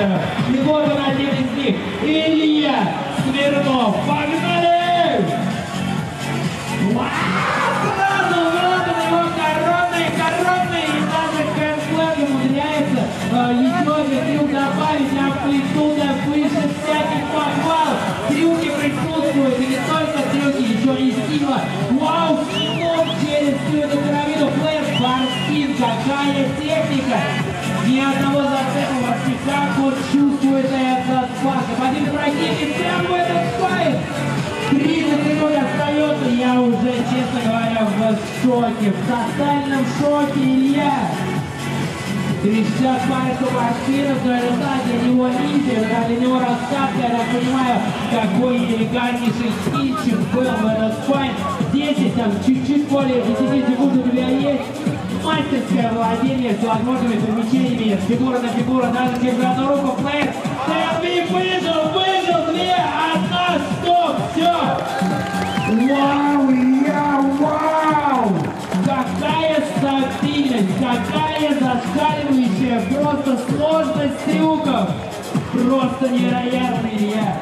команда. И вот он один из них, Илья Смирнов. Погнали! Вау! Сразу вот у него коронный, коронный, и даже Кэнслэг умудряется э, еще трюк добавить, амплитуда выше всяких похвал. Трюки присутствуют, и не только трюки, еще и сила. Вау, кино через всю эту пирамиду, флэш, барскин, какая техника! Ни одного как он чувствует этот спас. Один противник прямо в этот спайс. 30 минут остается, я уже, честно говоря, в шоке, в тотальном шоке, Илья. Сейчас парочку морфинов, но это да, для него ниндзя, это для него раскатка, я так понимаю, какой элегантнейший скинчик был в этот файт. 10, там, чуть-чуть более 10 Мастерское владение с возможными перемещениями, фигура на фигуру, даже чемпионат руку, плеер. Терми выжил, выжил, две, одна, стоп, все. Вау, я, вау! Какая стабильность, какая зашкаливающая просто сложность трюков! Просто невероятный Илья!